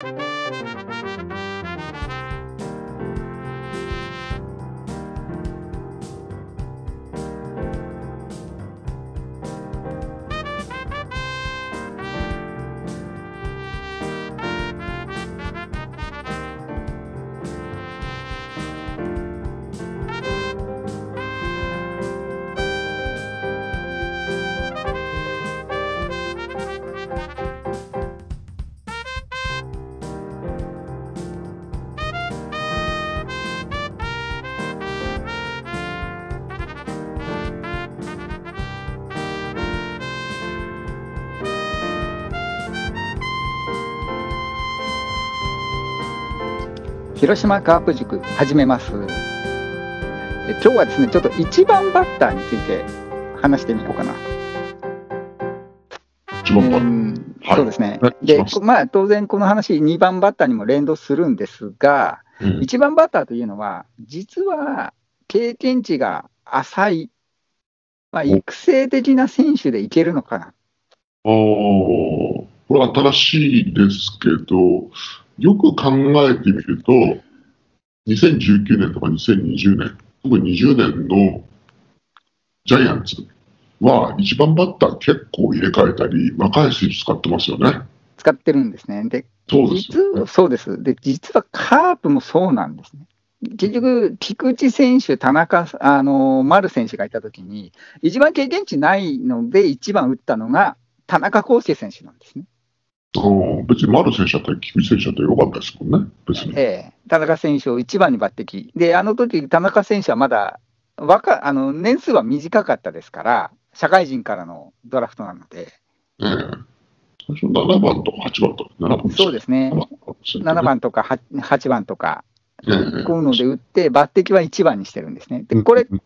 Música 広島カープ塾始めます。え今日はですね、ちょっと1番バッターについて話してみようかな。一番バッうんはいそうですねで、まあ当然この話2番バッターにも連動するんですが、ター。うん1番バッターというのは、実は経験値が浅い、まあ、育成的な選手でいけるのかな。あーこれは新しいですけど、よく考えてみると、2019年とか2020年、特に20年のジャイアンツは、1番バッター結構入れ替えたり、若い選手使ってますよね。使ってるんですね。で、そうです実はそうです。で、実はカープもそうなんですね。結局、菊池選手、田中、あの、丸選手がいたときに、一番経験値ないので、一番打ったのが田中康介選手なんですね。あー別に丸選手だったり、菊池選手だったらよかったですもんね、別に。ええ。田中選手を一番に抜擢。で、あの時田中選手はまだ若あの年数は短かったですから、社会人からのドラフトなので、ええ。最初7番とか8番とか、7番そうですね、7 7番とか 8, 8番とか、ええ。こういうので打って、抜擢は1番にしてるんですね。で、これ、うん。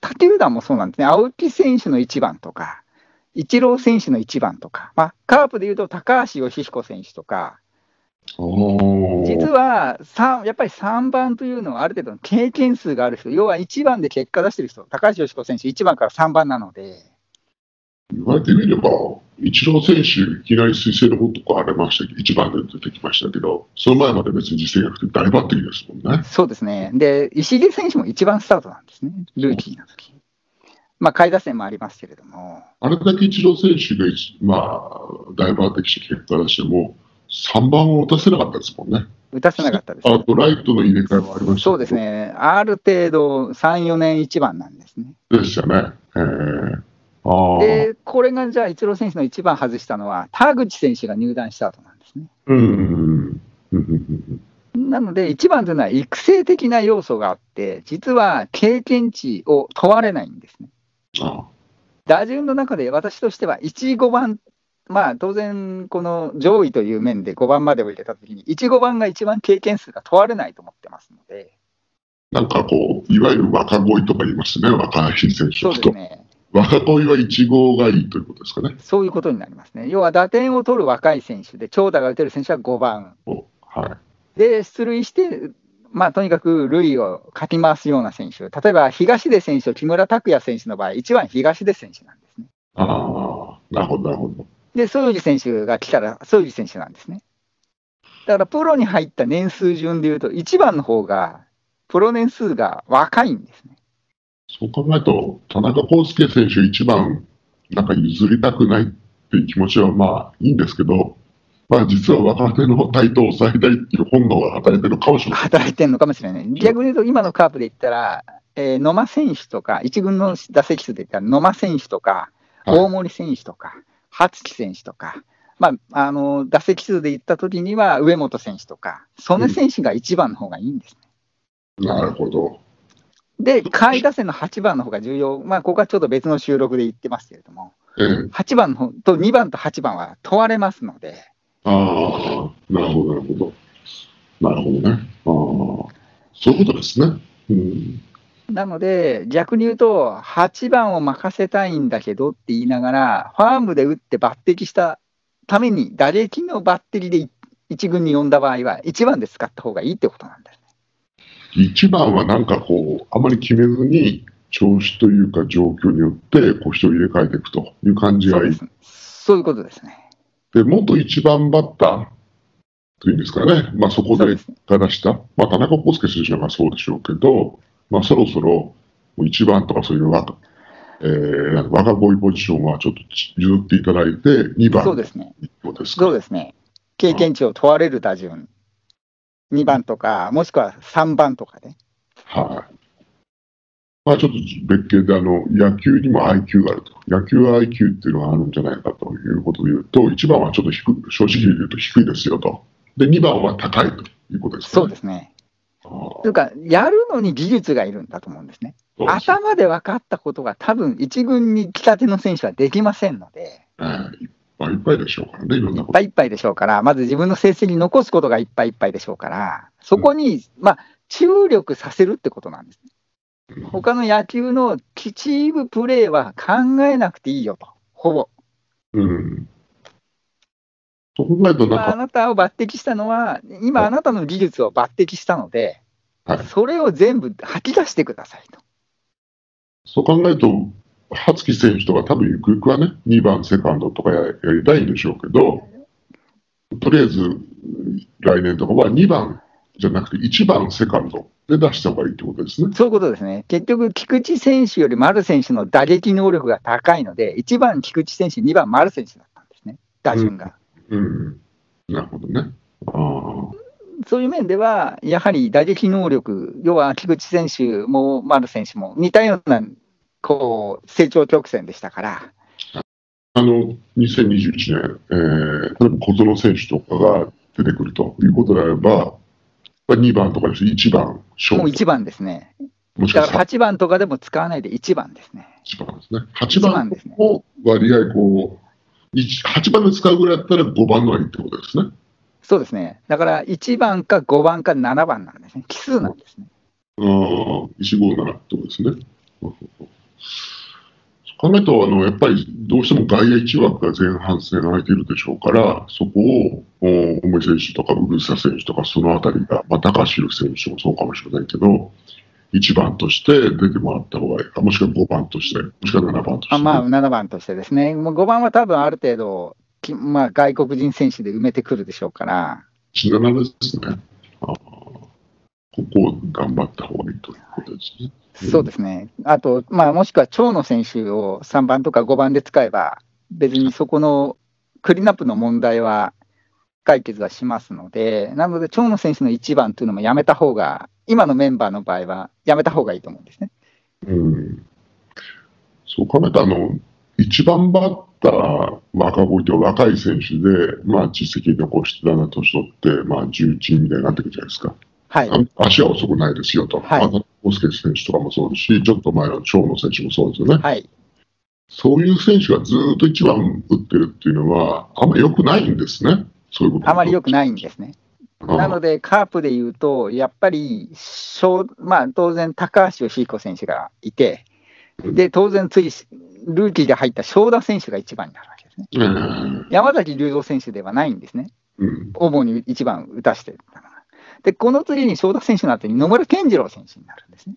他球団もそうなんですね、青木選手の1番とか、イチロー選手の1番とか、まあ、カープでいうと高橋義彦選手とか、実は三やっぱり3番というのはある程度の経験数がある人、要は1番で結果出してる人、高橋義彦選手、1番から3番なので、言われてみれば、イチロー選手、いきなり彗星の方とかありましたけど、1番で出てきましたけど、その前まで別に実践なくて大抜擢ですもんね。そうですね、で石井選手も1番スタートなんですね、ルーキーの時まあ、下位打線もありますけれども、あれだけイチロー選手が一、まあ、大抜擢して結果出しても、3番を打たせなかったですもんね。打たせなかったです。あと、ライトの入れ替えもありましたそうです。ね、ある程度、3、4年1番なんですね。ですよね。ええああ。で、これがじゃあ、イチロー選手の1番外したのは、田口選手が入団した後なんですね。うんなので、1番というのは育成的な要素があって、実は経験値を問われないんですね。あ打順の中で私としては1、5番、まあ当然、この上位という面で5番までを入れたときに、1、5番が一番経験数が問われないと思ってますので、なんかこう、いわゆる若鯉とか言いますね、若い選手そうね、若鯉は1号がいいということですかね。そういうことになりますね。要は打点を取る若い選手で、長打が打てる選手は5番。おはい。で、出塁して、まあとにかく塁をかき回すような選手、例えば東出選手と木村拓哉選手の場合、1番東出選手なんですね。ああ、なるほど、なるほど。で、ソユジ選手が来たら、ソユジ選手なんですね。だから、プロに入った年数順でいうと、1番の方が、プロ年数が若いんですね。そう考えると、田中康介選手一番、なんか譲りたくないっていう気持ちはまあいいんですけど、まあ実は若手の台頭を抑えたいっていう本能が働いてるのかもしれない。働いてるのかもしれない。逆に言うと、今のカープで言ったら、えー野間選手とか、一軍の打席数で言ったら、野間選手とか、はい大森選手とか、初木選手とか、まあ、あの打席数で言ったときには、上本選手とか、その選手が1番の方がいいんですね。なるほど。で、下位打線の8番の方が重要、まあ、ここはちょっと別の収録で言ってますけれども、ええ8番の方と2番と8番は問われますので、ああ、なるほど、なるほど。なるほどね。ああ、そういうことですね。うん。なので、逆に言うと、8番を任せたいんだけどって言いながら、ファームで打って抜擢したために、打撃のバッテリーで1軍に呼んだ場合は、1番で使った方がいいってことなんだよね。一番はなんかこう、あまり決めずに、調子というか状況によって、こう人を入れ替えていくという感じがいい。そういうことですね。で、元一番バッター、というんですかね、まあ、そこでからした、まあ、田中康介選手がそうでしょうけど、まあ、そろそろもう1番とかそういう若,、えー、若鯉ポジションはちょっと譲っていただいて、2番そうですね。どうですか？そうですね。経験値を問われる打順、2番とか、もしくは3番とかね。はい。まあちょっと別件であの野球にも IQ があると。野球 IQ っていうのがあるんじゃないかということで言うと、1番はちょっと低い、正直に言うと低いですよと。で、2番は高いということですね。そうですね。というか、やるのに技術がいるんだと思うんですね。す頭で分かったことが多分一軍に来たての選手はできませんので、えーいっぱいいっぱいでしょうからね、いろんいなこと。っぱいいっぱいでしょうから、まず自分の成績残すことがいっぱいいっぱいでしょうから、そこに、まあ、注力させるってことなんですね。他の野球のチームプレーは考えなくていいよと、ほぼ。うん。そう考えると、今あなんか、なたを抜擢したのは、今あなたの技術を抜擢したので、はいそれを全部吐き出してくださいと。そう考えると、羽月選手とか多分ゆくゆくはね、2番、セカンドとかややりたいんでしょうけど、とりあえず来年とかは2番じゃなくて1番、セカンドで出した方がいいってことですね。そういうことですね。結局、菊池選手より丸選手の打撃能力が高いので、1番菊池選手、2番丸選手だったんですね、打順が。うん。なるほどね。ああ。そういう面では、やはり打撃能力、要は菊池選手も丸選手も似たようなこう成長曲線でしたから、あの、2021年、えー、例えば小園選手とかが出てくるということであれば、2番とかです1番、ショもうート1番ですね。もしかしたらだから8番とかでも使わないで1番ですね。8番ですね。8一番を割合こう、一8番で使うぐらいだったら5番のがいいってことですね。そうですね。だから1番か5番か7番なんですね。奇数なんですね。ああ、157ってことですね。そう考えると、あの、やっぱりどうしても外野1枠が前半戦空いているでしょうから、そこを、お梅選手とか、ウグサ選手とか、そのあたりが、まあ、高橋選手もそうかもしれないけど、1番として出てもらった方がいいか、もしくは5番として、もしくは7番として。あまあ、7番としてですね。もう5番は多分ある程度、きまあ、外国人選手で埋めてくるでしょうから、17ですね。ああここを頑張った方がいいということですね。そうですね。あと、まあ、もしくは長野選手を3番とか5番で使えば、別にそこのクリーンアップの問題は解決はしますので、なので、長野選手の1番というのもやめた方が、今のメンバーの場合はやめた方がいいと思うんですね。うんそう考えたら、あの、一番バッター、若子って若い選手で、まあ、実績残して、だんだん年取って、まあ、重鎮みたいになってくるじゃないですか。はい。あ足は遅くないですよと。はいまあ、大輔選手とかもそうですし、ちょっと前の長野選手もそうですよね。はい。そういう選手がずっと一番打ってるっていうのは、あんまり良くないんですね。そういうこと。あまり良くないんですね。なので、カープでいうと、やっぱり、小まあ、当然、高橋義彦選手がいて、で、当然、つい、ルーキーで入った正田選手が一番になるわけですね。ええ山崎隆三選手ではないんですね。うん。主に一番打たして。で、この次に正田選手の後に野村健次郎選手になるんですね。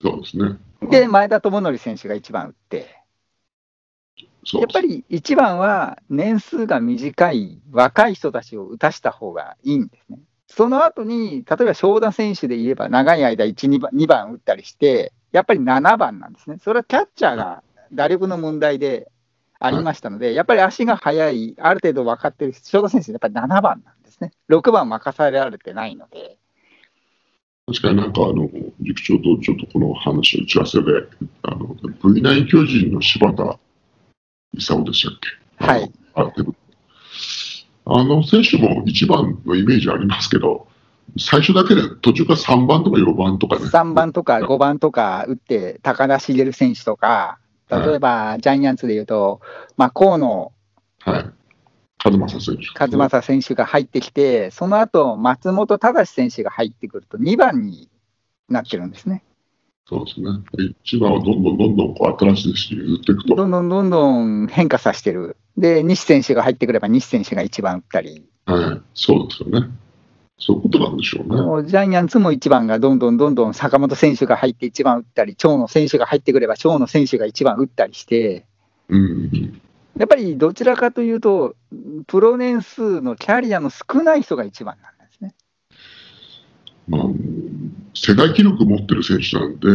そうですね。で、前田智則選手が一番打って、やっぱり一番は年数が短い若い人たちを打たした方がいいんですね。その後に、例えば正田選手で言えば長い間1、2番 ,2 番打ったりして、やっぱり7番なんですね。それはキャッチャーが打力の問題でありましたので、やっぱり足が速い、ある程度分かってる正田選手、やっぱり7番なんですね。6番任されられてないので。確かになんかあの、塾長とちょっとこの話の打ち合わせで、あの、V9 巨人の柴田勲でしたっけはい。あの選手も一番のイメージありますけど、最初だけで途中から3番とか4番とかね。3番とか5番とか打って、高田茂選手とか、例えばジャイアンツでいうと、まあ、河野はい。和正選手。和正選手が入ってきて、その後松本忠選手が入ってくると、2番になってるんですね。そうですね。一番はどんどんどんどんこう新しい選手に打っていくと。どんどんどんどん変化させてる。で、西選手が入ってくれば、西選手が一番打ったり、はい。そうですよね。そういうことなんでしょうね。ジャイアンツも1番がどんどんどんどん坂本選手が入って1番打ったり、長野選手が入ってくれば、長野選手が1番打ったりして、うん。やっぱりどちらかというと、プロ年数のキャリアの少ない人が一番なんですね。まあ、世界記録持ってる選手なんで、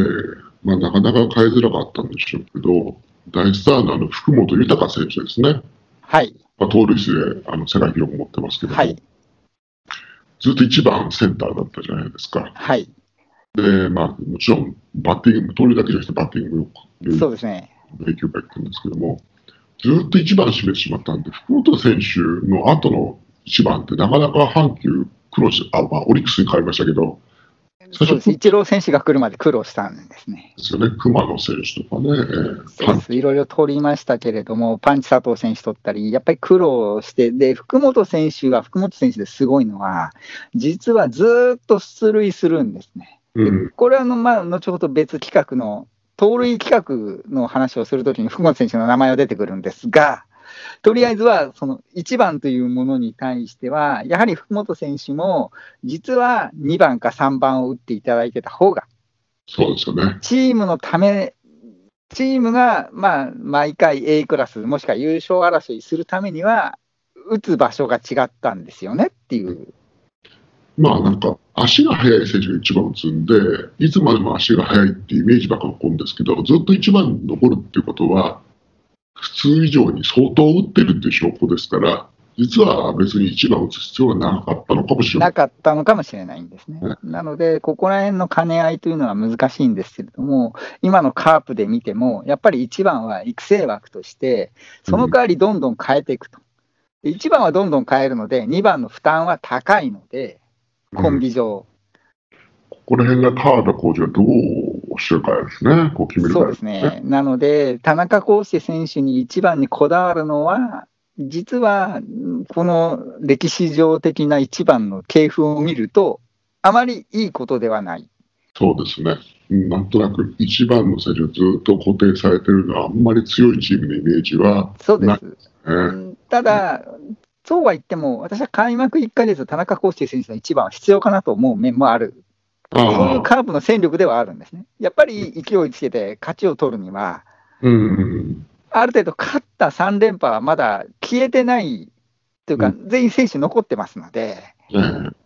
まあ、なかなか変えづらかったんでしょうけど、大スターのあの福本豊選手ですね。はい。まあ、盗塁数であの世界記録持ってますけども、はい。ずっと一番センターだったじゃないですか。はい。で、まあ、もちろんバッティング、盗塁だけじゃなくてバッティングもそうですね。影響がいくんですけども、ずっと一番占めてしまったんで、福本選手の後の一番ってなかなか阪急苦労し、あ、まあ、オリックスに変わりましたけど、そうです。イチロー選手が来るまで苦労したんですね。ですよね、熊野選手とかね、えーそうです。いろいろ取りましたけれども、パンチ佐藤選手取ったり、やっぱり苦労して、で、福本選手が福本選手ですごいのは、実はずっと出塁するんですね。うん、これはあの、まあ、後ほど別企画の、盗塁企画の話をするときに福本選手の名前は出てくるんですが、とりあえずは、その1番というものに対しては、やはり福本選手も、実は2番か3番を打っていただいてた方が、そうですよね。チームのため、チームが、まあ、毎回 A クラス、もしくは優勝争いするためには、打つ場所が違ったんですよねっていう。まあなんか、足が速い選手が一番打つんで、いつまでも足が速いっていうイメージばっか残るんですけど、ずっと一番に残るっていうことは、普通以上に相当打ってるっていう証拠ですから、実は別に一番打つ必要はなかったのかもしれな。ないかったのかもしれないんですねね。なので、ここら辺の兼ね合いというのは難しいんですけれども、今のカープで見ても、やっぱり1番は育成枠として、その代わりどんどん変えていくと。で1番はどんどん変えるので、2番の負担は高いので、コンビ上。ここら辺が川田コーチがどうしてるかですね、こう決めるかそうですね。なので、田中康介選手に1番にこだわるのは、実は、この歴史上的な1番の系譜を見ると、あまりいいことではない。そうですね。うんなんとなく一番の選手がずっと固定されてるのは、あんまり強いチームのイメージは、そうでなす。えうんただ、そうは言っても、私は開幕1ヶ月、田中康介選手の1番は必要かなと思う面もある。そういうカープの戦力ではあるんですね。やっぱり勢いつけて勝ちを取るには、ある程度勝った3連覇はまだ消えてないというか、う全員選手残ってますので、ええ。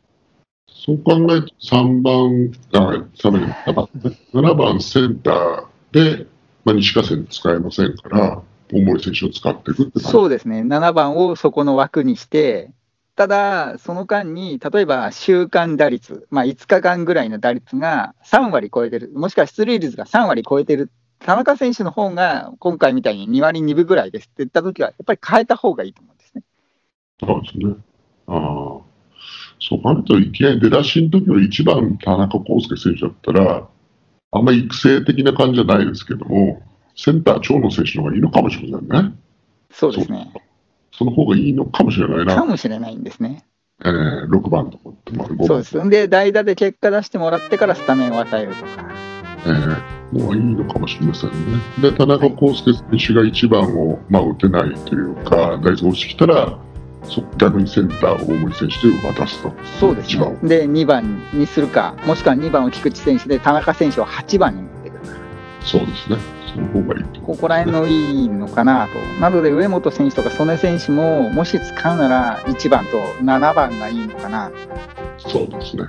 そう考えると3番、あさらに7番ね、7番センターで、まあ、西河川使えませんから、大森選手を使っていくってそうですね、7番をそこの枠にして、ただ、その間に、例えば週間打率、まあ、5日間ぐらいの打率が3割超えてる、もしくは出塁率が3割超えてる、田中選手の方が今回みたいに2割2分ぐらいですって言ったときは、やっぱり変えた方がいいと思うんですね。そうですね。ああ。そう考えると、いきなり出だしの時の1番、田中康介選手だったら、あんまり育成的な感じじゃないですけども、センター、長野選手の方がいいのかもしれませんね。そうですね。その方がいいのかもしれないかな。もしれないんですね。えー、6番とかって、まあ、5番そうです。で、代打で結果出してもらってからスタメンを与えるとか。えー、のがいいのかもしれませんね。で、田中康介選手が1番を、まあ、打てないというか、打率が落ちてきたら、そ逆にセンターを大森選手で渡すと。そうですね。で、2番にするか、もしくは2番を菊池選手で、田中選手を8番に。そうですね。その方がいいここら辺のいいのかなと。なので、上本選手とか曽根選手も、もし使うなら1番と7番がいいのかな。そうですね。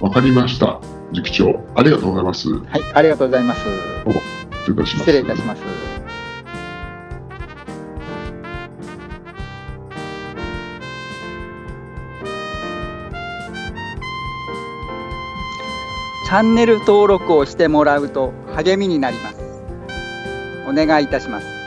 わかりました。塾長、ありがとうございます。失はい、ありがとうございます。失礼いたします。チャンネル登録をしてもらうと励みになります。お願いいたします。